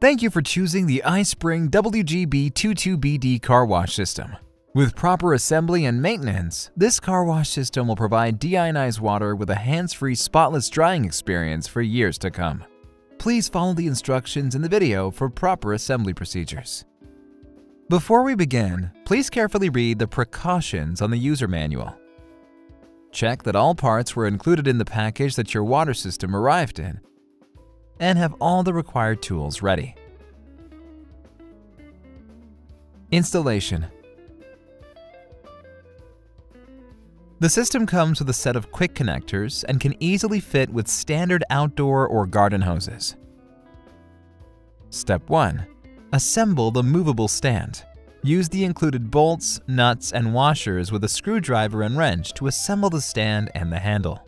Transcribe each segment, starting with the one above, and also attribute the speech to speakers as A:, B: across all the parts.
A: Thank you for choosing the iSpring WGB22BD car wash system. With proper assembly and maintenance, this car wash system will provide deionized water with a hands-free spotless drying experience for years to come. Please follow the instructions in the video for proper assembly procedures. Before we begin, please carefully read the precautions on the user manual. Check that all parts were included in the package that your water system arrived in and have all the required tools ready. Installation The system comes with a set of quick connectors and can easily fit with standard outdoor or garden hoses. Step 1. Assemble the movable stand. Use the included bolts, nuts, and washers with a screwdriver and wrench to assemble the stand and the handle.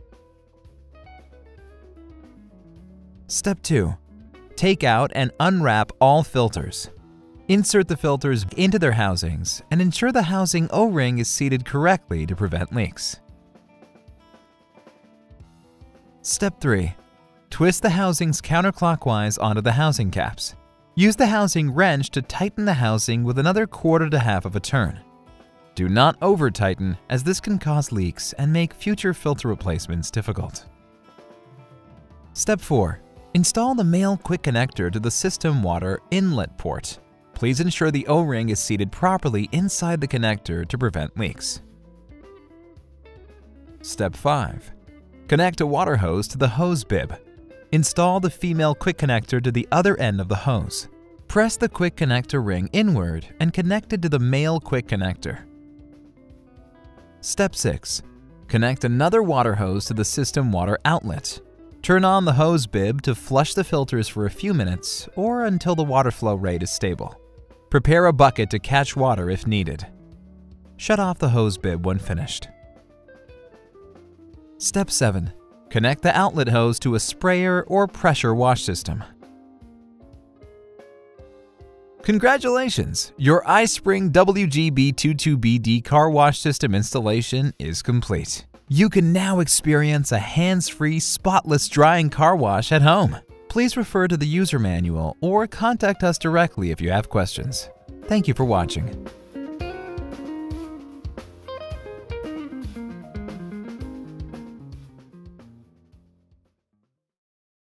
A: Step 2. Take out and unwrap all filters. Insert the filters into their housings and ensure the housing O-ring is seated correctly to prevent leaks. Step 3. Twist the housings counterclockwise onto the housing caps. Use the housing wrench to tighten the housing with another quarter to half of a turn. Do not over-tighten as this can cause leaks and make future filter replacements difficult. Step 4. Install the male quick connector to the system water inlet port. Please ensure the O-ring is seated properly inside the connector to prevent leaks. Step 5. Connect a water hose to the hose bib. Install the female quick connector to the other end of the hose. Press the quick connector ring inward and connect it to the male quick connector. Step 6. Connect another water hose to the system water outlet. Turn on the hose bib to flush the filters for a few minutes or until the water flow rate is stable. Prepare a bucket to catch water if needed. Shut off the hose bib when finished. Step 7. Connect the outlet hose to a sprayer or pressure wash system. Congratulations! Your iSpring WGB22BD car wash system installation is complete you can now experience a hands-free, spotless drying car wash at home. Please refer to the user manual or contact us directly if you have questions. Thank you for watching.